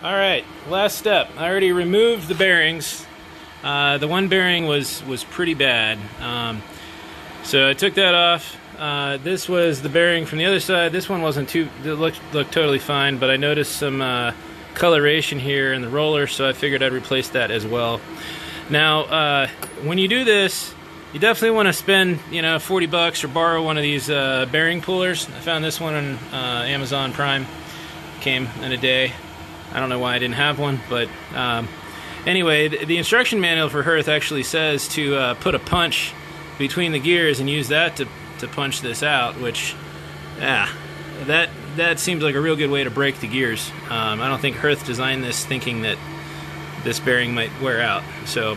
All right, last step. I already removed the bearings. Uh, the one bearing was was pretty bad, um, so I took that off. Uh, this was the bearing from the other side. This one wasn't too. It looked looked totally fine, but I noticed some uh, coloration here in the roller, so I figured I'd replace that as well. Now, uh, when you do this, you definitely want to spend you know 40 bucks or borrow one of these uh, bearing pullers. I found this one on uh, Amazon Prime. Came in a day. I don't know why I didn't have one, but um, anyway, the, the, instruction manual for Hurth actually says to uh, put a punch between the gears and use that to, to punch this out, which, yeah, that that seems like a real good way to break the gears. Um, I don't think Hurth designed this thinking that this bearing might wear out. So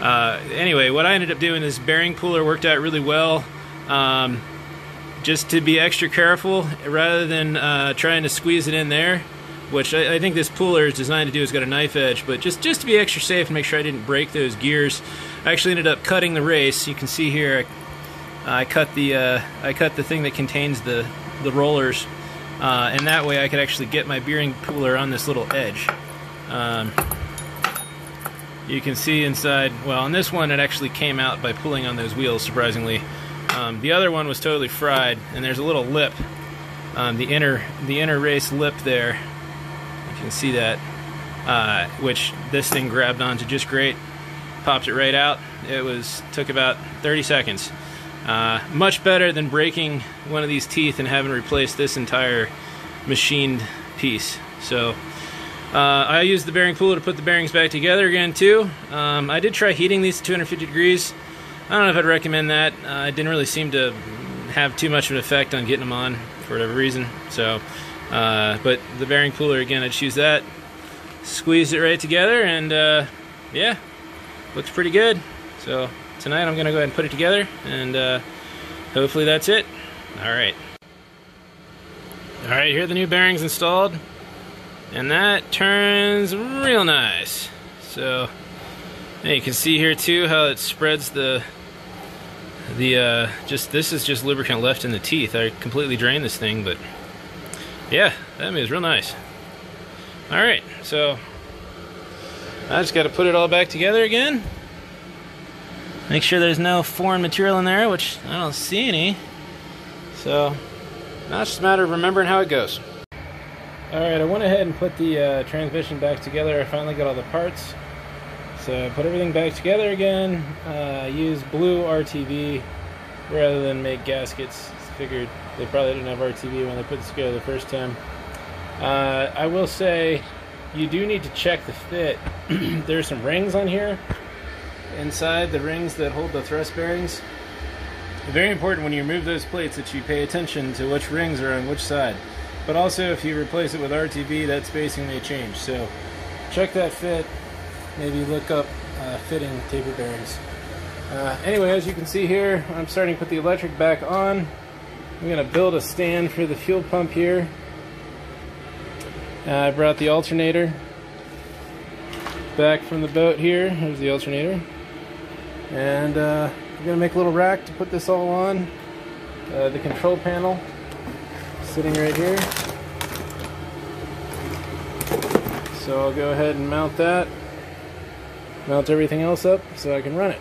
uh, anyway, what I ended up doing is bearing puller worked out really well. Um, just to be extra careful, rather than uh, trying to squeeze it in there, which I, I, think this puller is designed to do. It's got a knife edge, but just just to be extra safe and make sure I didn't break those gears, I actually ended up cutting the race. You can see here, I, I cut the uh, I cut the thing that contains the the rollers, uh, and that way I could actually get my bearing puller on this little edge. Um, you can see inside. Well, on this one, it actually came out by pulling on those wheels. Surprisingly, um, the other one was totally fried, and there's a little lip, um, the inner the inner race lip there you can see that, uh, which this thing grabbed onto just great. Popped it right out. It was took about 30 seconds. Uh, much better than breaking one of these teeth and having to replace this entire machined piece. So uh, I used the bearing puller to put the bearings back together again too. Um, I did try heating these to 250 degrees. I don't know if I'd recommend that. Uh, it didn't really seem to have too much of an effect on getting them on for whatever reason. So uh, but the bearing puller again, I just use that, squeeze it right together, and uh, yeah, looks pretty good. So tonight I'm gonna go ahead and put it together, and uh, hopefully that's it. All right. All right, here are the new bearings installed, and that turns real nice. So you can see here too how it spreads the the uh, just this is just lubricant left in the teeth. I completely drained this thing, but yeah, that is real nice. All right, so I just got to put it all back together again. Make sure there's no foreign material in there, which I don't see any. So now it's just a matter of remembering how it goes. All right, I went ahead and put the uh, transmission back together. I finally got all the parts. So I put everything back together again. Uh, use blue RTV rather than make gaskets. Figured they probably didn't have RTV when they put this together the first time. Uh, I will say you do need to check the fit. There's some rings on here inside the rings that hold the thrust bearings. Very important when you remove those plates that you pay attention to which rings are on which side. But also if you replace it with RTV, that spacing may change. So check that fit. Maybe look up uh, fitting taper bearings. Uh, anyway, as you can see here, I'm starting to put the electric back on. I'm going to build a stand for the fuel pump here. Uh, I brought the alternator back from the boat here. There's the alternator. And uh, I'm going to make a little rack to put this all on. Uh, the control panel sitting right here. So I'll go ahead and mount that. Mount everything else up so I can run it.